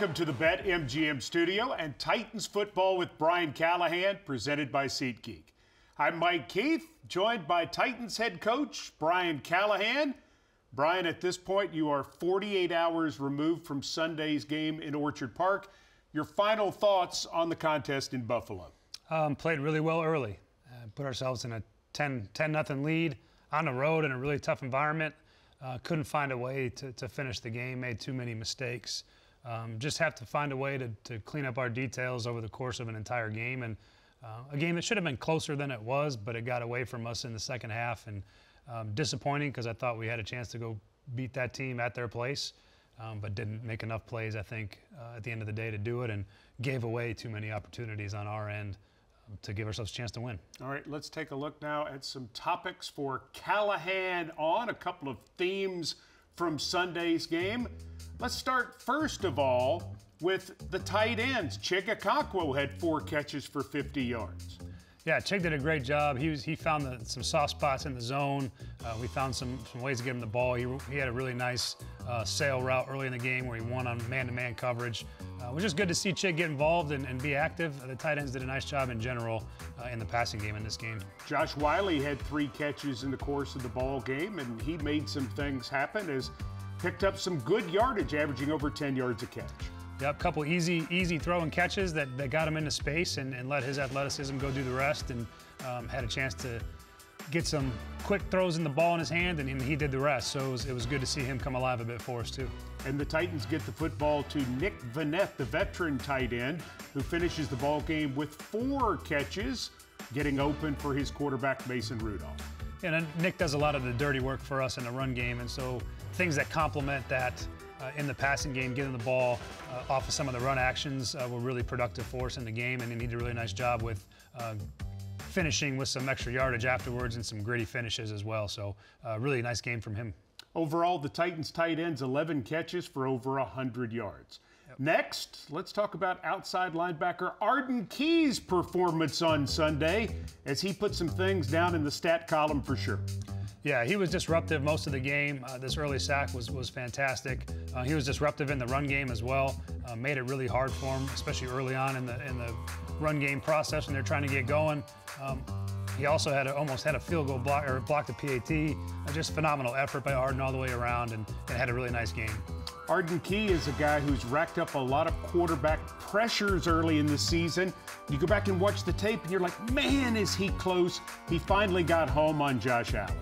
Welcome to the BetMGM studio and Titans football with Brian Callahan, presented by SeatGeek. I'm Mike Keith, joined by Titans head coach Brian Callahan. Brian, at this point, you are 48 hours removed from Sunday's game in Orchard Park. Your final thoughts on the contest in Buffalo? Um, played really well early. Uh, put ourselves in a 10 10 nothing lead on the road in a really tough environment. Uh, couldn't find a way to, to finish the game. Made too many mistakes. Um, just have to find a way to, to clean up our details over the course of an entire game. And uh, a game that should have been closer than it was, but it got away from us in the second half. And um, disappointing because I thought we had a chance to go beat that team at their place, um, but didn't make enough plays, I think, uh, at the end of the day to do it and gave away too many opportunities on our end um, to give ourselves a chance to win. All right, let's take a look now at some topics for Callahan on a couple of themes from Sunday's game. Let's start first of all with the tight ends. Chig had four catches for 50 yards. Yeah, Chig did a great job. He was he found the, some soft spots in the zone. Uh, we found some, some ways to get him the ball. He, he had a really nice uh, sail route early in the game where he won on man-to-man coverage. Uh, it was just good to see Chig get involved and, and be active. The tight ends did a nice job in general uh, in the passing game in this game. Josh Whyle had three catches in the course of the ball game, and he made some things happen as picked up some good yardage, averaging over 10 yards a catch. Yep, couple easy easy throw and catches that, that got him into space and, and let his athleticism go do the rest and um, had a chance to get some quick throws in the ball in his hand and, and he did the rest. So it was, it was, good to see him come alive a bit for us too. And the Titans get the football to Nick Vannett, the veteran tight end, who finishes the ball game with four catches, getting open for his quarterback Mason Rudolph. And Nick does a lot of the dirty work for us in the run game, and so things that complement that uh, in the passing game, getting the ball uh, off of some of the run actions uh, were really productive for us in the game, and he did a really nice job with uh, finishing with some extra yardage afterwards and some gritty finishes as well. So, uh, really nice game from him. Overall, the Titans tight ends 11 catches for over 100 yards. Yep. Next, let's talk about outside linebacker Arden Key's performance on Sunday as he put some things down in the stat column for sure. Yeah, he was disruptive most of the game. Uh, this early sack was was fantastic. Uh, he was disruptive in the run game as well. Uh, made it really hard for him, especially early on in the in the run game process when they're trying to get going. Um, he also had a, almost had a field goal block or blocked a PAT. Uh, just phenomenal effort by Arden all the way around, and, and had a really nice game. Arden Key is a guy who's racked up a lot of quarterback pressures early in the season. You go back and watch the tape, and you're like, man, is he close? He finally got home on Josh Allen.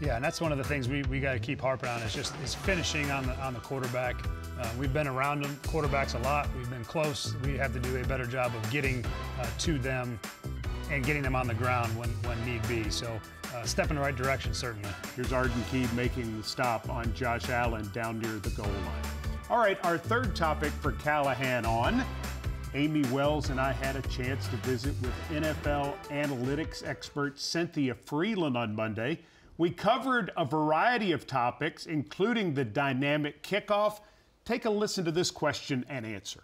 Yeah, and that's one of the things we, we got to keep harping on is just is finishing on the on the quarterback. Uh, we've been around them quarterbacks a lot. We've been close. We have to do a better job of getting uh, to them and getting them on the ground when, when need be. So uh, step in the right direction, certainly. Here's Arden Key making the stop on Josh Allen down near the goal line. All right, our third topic for Callahan on. Amy Wells and I had a chance to visit with NFL analytics expert Cynthia Frelund on Monday. We covered a variety of topics, including the dynamic kickoff. Take a listen to this question and answer.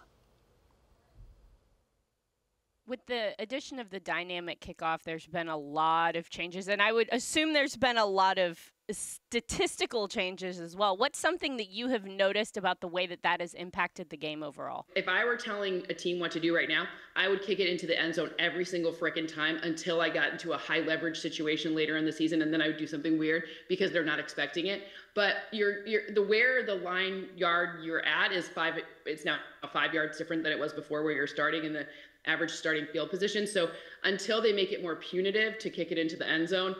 With the addition of the dynamic kickoff, there's been a lot of changes, and I would assume there's been a lot of statistical changes as well. What's something that you have noticed about the way that that has impacted the game overall? If I were telling a team what to do right now, I would kick it into the end zone every single frickin' time until I got into a high leverage situation later in the season, and then I would do something weird because they're not expecting it. But you're, you're the where the line yard you're at is five. It's now five yards different than it was before, where you're starting in the average starting field position. So until they make it more punitive to kick it into the end zone,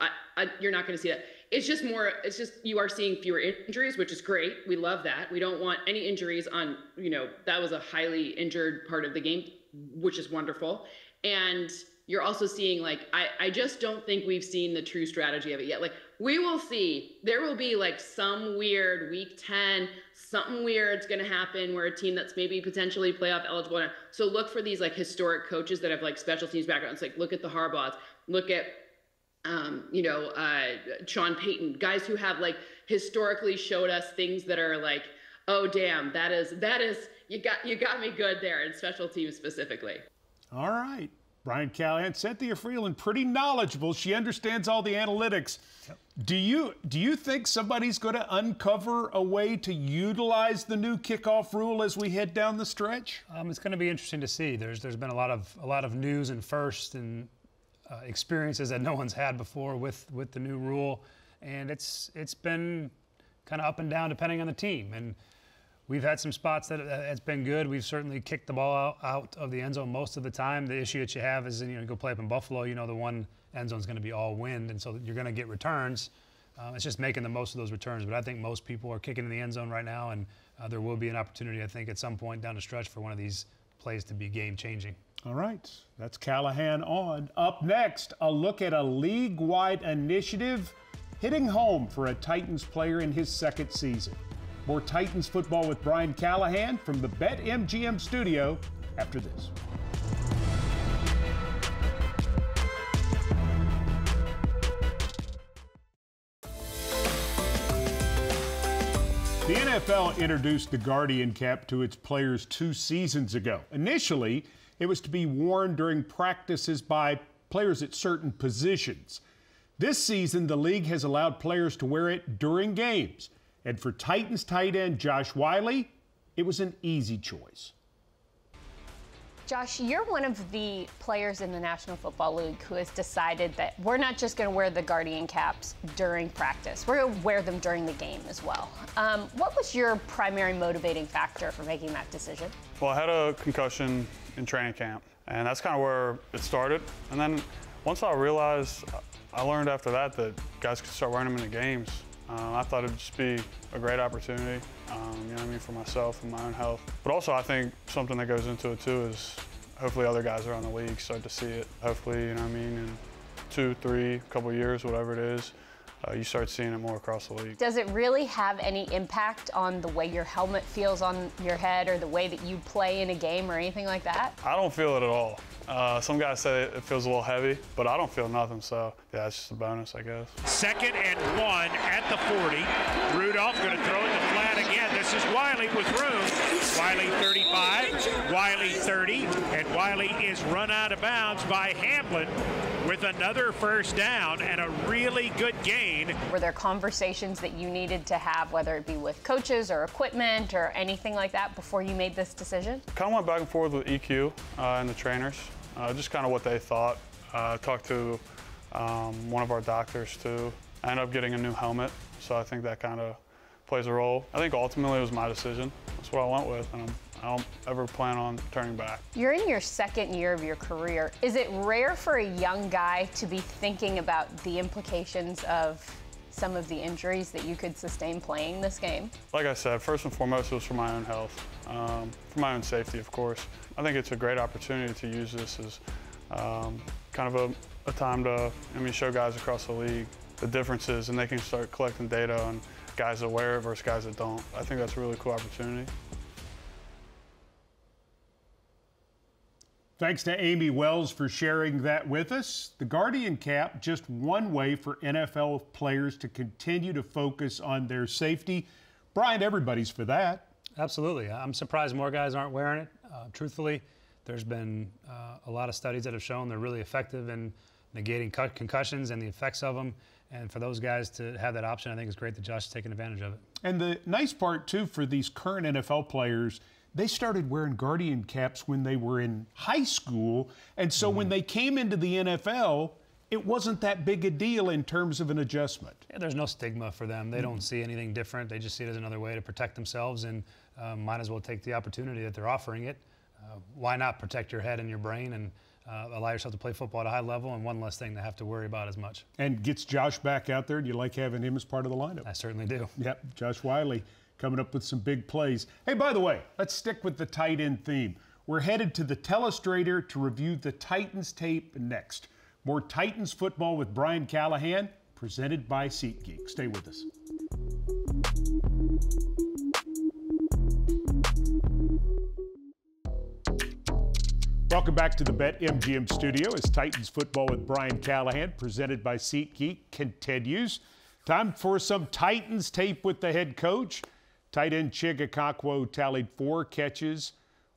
I, I, you're not going to see that. It's just more. It's just you are seeing fewer injuries, which is great. We love that. We don't want any injuries on. You know that was a highly injured part of the game, which is wonderful. And you're also seeing like I, I just don't think we've seen the true strategy of it yet. Like we will see. There will be like some weird week 10, something weird's gonna happen where a team that's maybe potentially playoff eligible. So look for these like historic coaches that have like special teams backgrounds. Like look at the Harbaughs. Look at um, you know, uh, Sean Payton, guys who have like historically showed us things that are like, oh damn, that is that is you got you got me good there in special teams specifically. All right. Brian Callahan, Cynthia Frelund, pretty knowledgeable. She understands all the analytics. Yep. Do you do you think somebody's going to uncover a way to utilize the new kickoff rule as we head down the stretch? Um, it's going to be interesting to see. There's there's been a lot of a lot of news and first and uh, experiences that no one's had before with with the new rule, and it's it's been kind of up and down depending on the team and We've had some spots that it's been good. We've certainly kicked the ball out, out, of the end zone most of the time. The issue that you have is, you know, you go play up in Buffalo, you know, the one end zone is going to be all wind, and so you're going to get returns. Uh, it's just making the most of those returns. But I think most people are kicking in the end zone right now, and uh, there will be an opportunity, I think, at some point down the stretch for one of these plays to be game changing. All right, that's Callahan on. Up next, a look at a league wide initiative hitting home for a Titans player in his second season. More Titans football with Brian Callahan from the BetMGM studio after this. The NFL introduced the Guardian cap to its players two seasons ago. Initially, it was to be worn during practices by players at certain positions. This season, the league has allowed players to wear it during games. And for Titans tight end Josh Whyle, it was an easy choice. Josh, you're one of the players in the National Football League who has decided that we're not just going to wear the Guardian caps during practice, we're going to wear them during the game as well. Um, what was your primary motivating factor for making that decision? Well, I had a concussion in training camp, and that's kind of where it started. And then once I realized, I learned after that that guys could start wearing them in the games. Um, I thought it'd just be a great opportunity, um, you know what I mean, for myself and my own health. But also, I think something that goes into it too is hopefully other guys around the league start to see it. Hopefully, you know what I mean, in two, three, couple years, whatever it is, uh, you start seeing it more across the league. Does it really have any impact on the way your helmet feels on your head or the way that you play in a game or anything like that? I don't feel it at all. Uh, some guys say it feels a little heavy, but I don't feel nothing, so yeah, it's just a bonus, I guess. Second and one at the 40. Rudolph going to throw it the flat again. This is Whyle with room. Whyle 35, Whyle 30, and Whyle is run out of bounds by Hamlin with another first down and a really good gain. Were there conversations that you needed to have, whether it be with coaches or equipment or anything like that, before you made this decision? Kind of went back and forth with EQ uh, and the trainers, uh, just kind of what they thought. Uh, talked to um, one of our doctors too. I ended up getting a new helmet, so I think that kind of plays a role. I think ultimately it was my decision. That's what I went with, and I'm I don't ever plan on turning back. You're in your second year of your career. Is it rare for a young guy to be thinking about the implications of some of the injuries that you could sustain playing this game? Like I said, first and foremost, it was for my own health, um, for my own safety, of course. I think it's a great opportunity to use this as um, kind of a, a time to, I mean, show guys across the league the differences and they can start collecting data on guys that wear it versus guys that don't. I think that's a really cool opportunity. Thanks to Amy Wells for sharing that with us. The Guardian Cap, just one way for NFL players to continue to focus on their safety. Brian, everybody's for that. Absolutely. I'm surprised more guys aren't wearing it. Uh, truthfully, there's been uh, a lot of studies that have shown they're really effective in negating concussions and the effects of them. And for those guys to have that option, I think it's great that Josh is taking advantage of it. And the nice part, too, for these current NFL players they started wearing guardian caps when they were in high school. And so mm-hmm. when they came into the NFL, it wasn't that big a deal in terms of an adjustment. Yeah, there's no stigma for them. They mm-hmm. don't see anything different. They just see it as another way to protect themselves and uh, might as well take the opportunity that they're offering it. Uh, why not protect your head and your brain and uh, allow yourself to play football at a high level and one less thing to have to worry about as much. And gets Josh back out there. Do you like having him as part of the lineup? I certainly do. Yep, Josh Whyle coming up with some big plays. Hey, by the way, let's stick with the tight end theme. We're headed to the telestrator to review the Titans tape next. More Titans football with Brian Callahan, presented by SeatGeek. Stay with us. Welcome back to the BetMGM studio as Titans football with Brian Callahan, presented by SeatGeek, continues. Time for some Titans tape with the head coach. Tight end Chig Okonkwo tallied four catches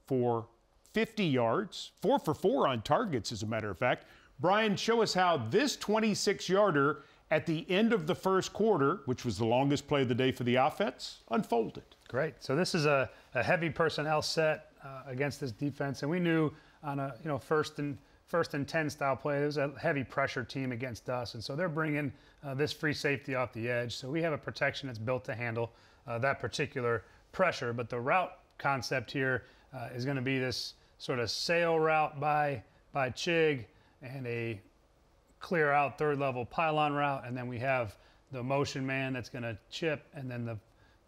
for 50 yards, four for four on targets, as a matter of fact. Brian, show us how this 26 yarder at the end of the first quarter, which was the longest play of the day for the offense, unfolded. Great. So this is a, a heavy personnel set uh, against this defense, and we knew on a you know first and first and 10 style play, it was a heavy pressure team against us, and so they're bringing uh, this free safety off the edge. So we have a protection that's built to handle uh, that particular pressure, but the route concept here uh, is going to be this sort of sail route by by Chig and a clear out third level pylon route, and then we have the motion man that's going to chip and then the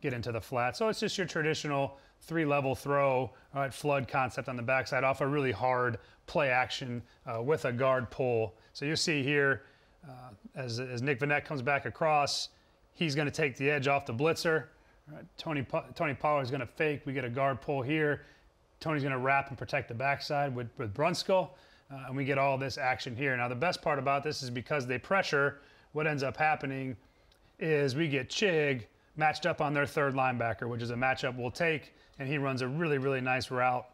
get into the flat. So it's just your traditional three level throw, right, flood concept on the backside off a really hard play action uh, with a guard pull. So you see here uh, as, as Nick Vannett comes back across, he's going to take the edge off the blitzer. Right, Tony Tony Pollard is going to fake. We get a guard pull here. Tony's going to wrap and protect the backside with, with Brunskill. Uh, and we get all this action here. Now, the best part about this is because they pressure, what ends up happening is we get Chig matched up on their third linebacker, which is a matchup we'll take, and he runs a really, really nice route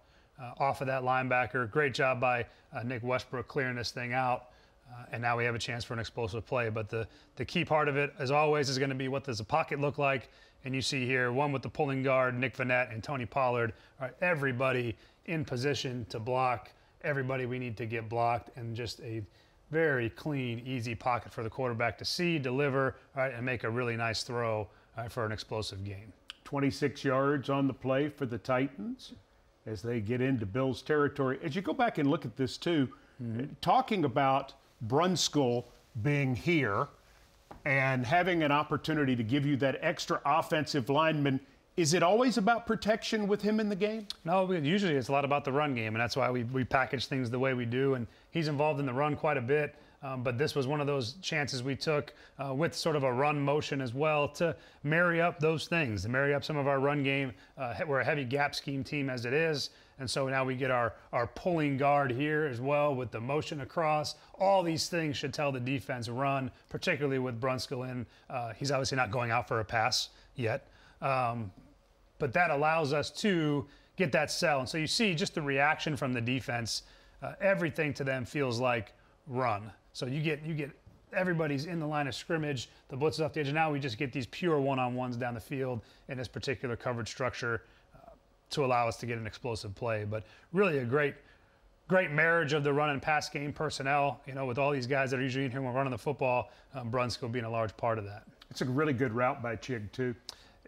uh, off of that linebacker. Great job by uh, Nick Westbrook clearing this thing out. Uh, and now we have a chance for an explosive play. But the, the key part of it, as always, is going to be what does the pocket look like. And you see here one with the pulling guard, Nick Vannett and Tony Pollard. All everybody in position to block everybody we need to get blocked, and just a very clean, easy pocket for the quarterback to see, deliver, right, and make a really nice throw right, for an explosive game. 26 yards on the play for the Titans as they get into Bills territory. As you go back and look at this too, mm-hmm. talking about Brunskill being here and having an opportunity to give you that extra offensive lineman is it always about protection with him in the game? No, usually it's a lot about the run game, and that's why we, we package things the way we do. And he's involved in the run quite a bit. Um, but this was one of those chances we took uh, with sort of a run motion as well to marry up those things, to marry up some of our run game. Uh, we're a heavy gap scheme team as it is. And so now we get our, our pulling guard here as well with the motion across. All these things should tell the defense run, particularly with Brunskill in. Uh, he's obviously not going out for a pass yet. Um, but that allows us to get that sell. And so you see just the reaction from the defense. Uh, everything to them feels like run. So you get you get everybody's in the line of scrimmage. The blitz is off the edge. And now we just get these pure one-on-ones down the field in this particular coverage structure uh, to allow us to get an explosive play. But really a great great marriage of the run and pass game personnel. You know, with all these guys that are usually in here when we're running the football, um, Brunskill being a large part of that. It's a really good route by Chig too.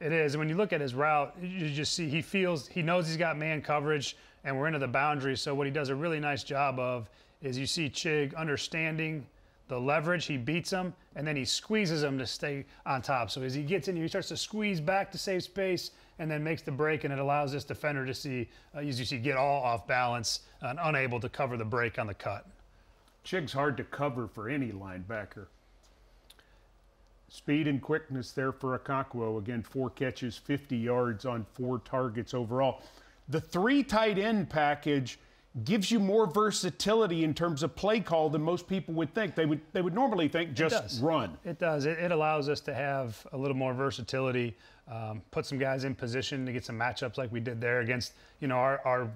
It is. And when you look at his route, you just see he feels, he knows he's got man coverage and we're into the boundary. So what he does a really nice job of is you see Chig understanding the leverage, he beats him, and then he squeezes him to stay on top. So as he gets in here, he starts to squeeze back to save space and then makes the break, and it allows this defender to see, uh, as you see, get all off balance and unable to cover the break on the cut. Chig's hard to cover for any linebacker. Speed and quickness there for Okonkwo. Again, four catches, 50 yards on four targets overall. The three tight end package gives you more versatility in terms of play call than most people would think. They would they would normally think just it run. It does. It, it, allows us to have a little more versatility, um, put some guys in position to get some matchups like we did there against you know our, our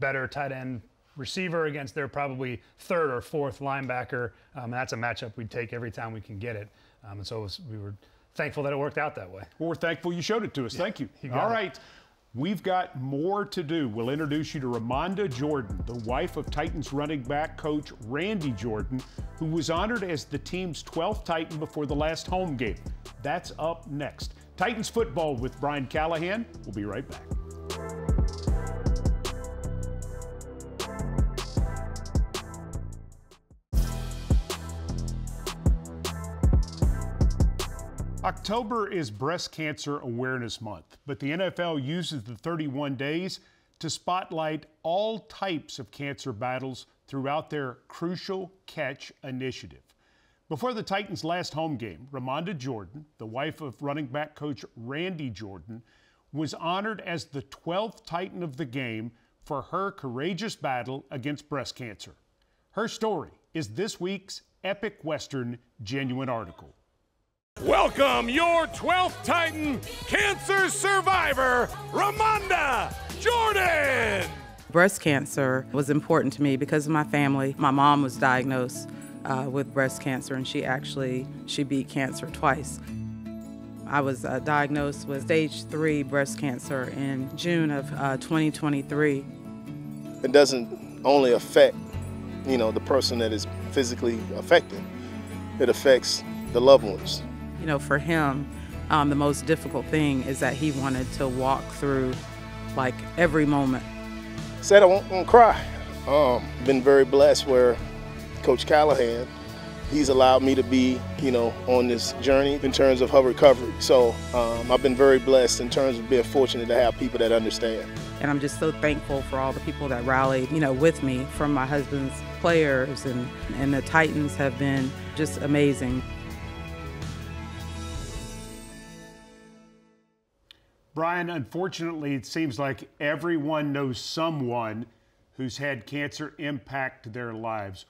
better tight end receiver against their probably third or fourth linebacker. Um, that's a matchup we'd take every time we can get it. Um, and so was, we were thankful that it worked out that way. Well, we're thankful you showed it to us. Yeah, Thank you. you All right. We've got more to do. We'll introduce you to Ramonda Jordan, the wife of Titans running back coach Randy Jordan, who was honored as the team's 12th Titan before the last home game. That's up next. Titans football with Brian Callahan. We'll be right back. October is Breast Cancer Awareness Month, but the NFL uses the 31 days to spotlight all types of cancer battles throughout their Crucial Catch initiative. Before the Titans' last home game, Ramonda Jordan, the wife of running back coach Randy Jordan, was honored as the 12th Titan of the game for her courageous battle against breast cancer. Her story is this week's Epic Western Genuine article. Welcome your 12th Titan cancer survivor, Ramonda Jordan. Breast cancer was important to me because of my family. My mom was diagnosed uh, with breast cancer, and she actually she beat cancer twice. I was uh, diagnosed with stage three breast cancer in June of uh, 2023. It doesn't only affect, you know, the person that is physically affected. It affects the loved ones. You know, for him, um, the most difficult thing is that he wanted to walk through like every moment. Said I won't, won't cry. Um, been very blessed where Coach Callahan, he's allowed me to be, you know, on this journey in terms of her recovery. So um, I've been very blessed in terms of being fortunate to have people that understand. And I'm just so thankful for all the people that rallied, you know, with me from my husband's players and, and the Titans have been just amazing. Brian, unfortunately, it seems like everyone knows someone who's had cancer impact their lives.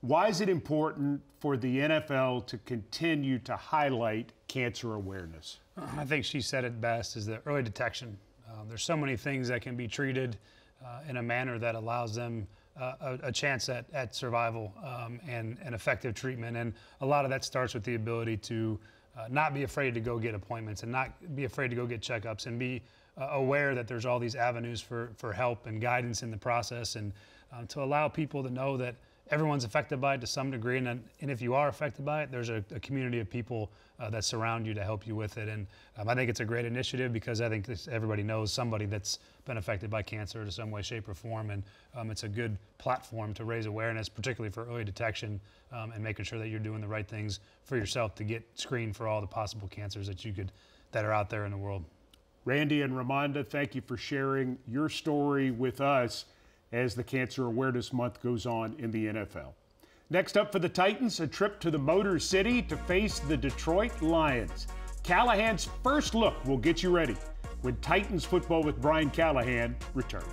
Why is it important for the NFL to continue to highlight cancer awareness? I think she said it best is the early detection. Uh, there's so many things that can be treated uh, in a manner that allows them uh, a, a, chance at, at survival um, and, and effective treatment. And a lot of that starts with the ability to uh, not be afraid to go get appointments and not be afraid to go get checkups and be uh, aware that there's all these avenues for, for help and guidance in the process and um, to allow people to know that everyone's affected by it to some degree. And, and if you are affected by it, there's a, a community of people uh, that surround you to help you with it. And um, I think it's a great initiative because I think this, everybody knows somebody that's been affected by cancer in some way, shape, or form. And um, it's a good platform to raise awareness, particularly for early detection um, and making sure that you're doing the right things for yourself to get screened for all the possible cancers that you could that are out there in the world. Randy and Ramonda, thank you for sharing your story with us as the Cancer Awareness Month goes on in the NFL. Next up for the Titans, a trip to the Motor City to face the Detroit Lions. Callahan's first look will get you ready when Titans football with Brian Callahan returns.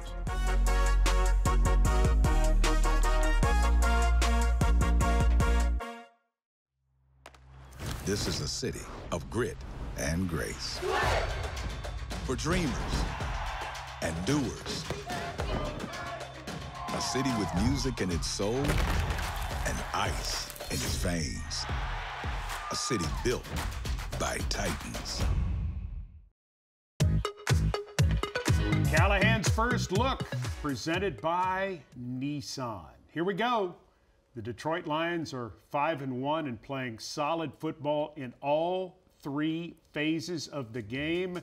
This is a city of grit and grace. For dreamers and doers a city with music in its soul and ice in its veins. A city built by Titans. Callahan's first look, presented by Nissan. Here we go. The Detroit Lions are 5 and 1 and playing solid football in all three phases of the game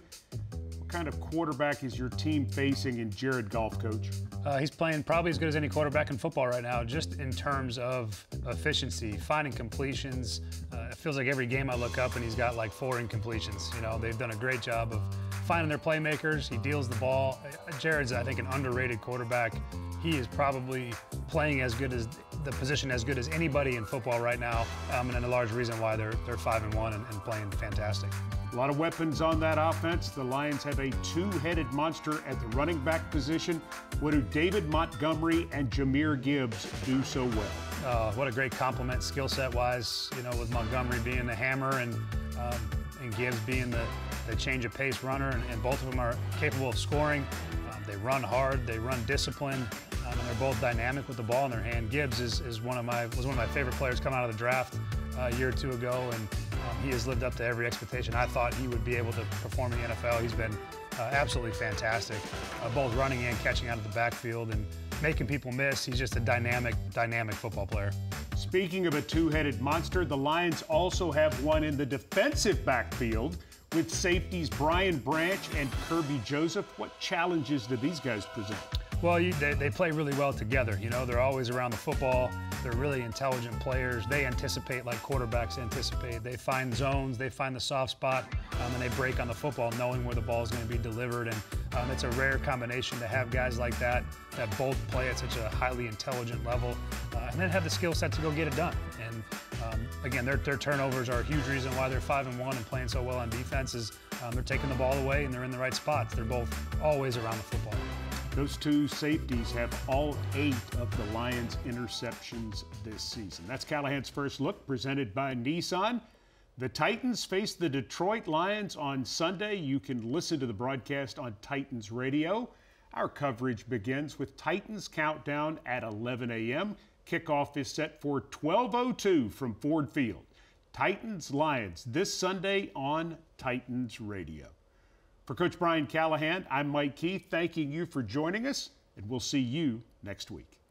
kind of quarterback is your team facing in Jared Goff, coach? Uh, he's playing probably as good as any quarterback in football right now, just in terms of efficiency, finding completions. Uh, it feels like every game I look up and he's got like four incompletions. You know, they've done a great job of finding their playmakers. He deals the ball. Uh, Jared's, I think, an underrated quarterback. He is probably playing as good as the position as good as anybody in football right now, um, and a large reason why they're they're five and one and, and playing fantastic. A lot of weapons on that offense. The Lions have a two-headed monster at the running back position. What do David Montgomery and Jahmyr Gibbs do so well? Uh, what a great compliment skill set wise, you know, with Montgomery being the hammer and um, and Gibbs being the, the change of pace runner, and, and both of them are capable of scoring. Um, they run hard, they run disciplined, um, and they're both dynamic with the ball in their hand. Gibbs is, is one of my was one of my favorite players coming out of the draft uh, a year or two ago, and he has lived up to every expectation. I thought he would be able to perform in the NFL. He's been uh, absolutely fantastic, uh, both running and catching out of the backfield and making people miss. He's just a dynamic, dynamic football player. Speaking of a two-headed monster, the Lions also have one in the defensive backfield with safeties Brian Branch and Kerby Joseph. What challenges do these guys present? Well, you, they, they play really well together. You know, they're always around the football. They're really intelligent players. They anticipate like quarterbacks anticipate. They find zones, they find the soft spot, um, and they break on the football knowing where the ball is going to be delivered. And um, it's a rare combination to have guys like that that both play at such a highly intelligent level uh, and then have the skill set to go get it done. And um, again, their, their turnovers are a huge reason why they're 5 and 1 and playing so well on defense is um, they're taking the ball away and they're in the right spots. They're both always around the football. Those two safeties have all eight of the Lions' interceptions this season. That's Callahan's first look, presented by Nissan. The Titans face the Detroit Lions on Sunday. You can listen to the broadcast on Titans Radio. Our coverage begins with Titans countdown at 11 a.m. Kickoff is set for 12:02 from Ford Field. Titans Lions this Sunday on Titans Radio. For Coach Brian Callahan, I'm Mike Keith, thanking you for joining us, and we'll see you next week.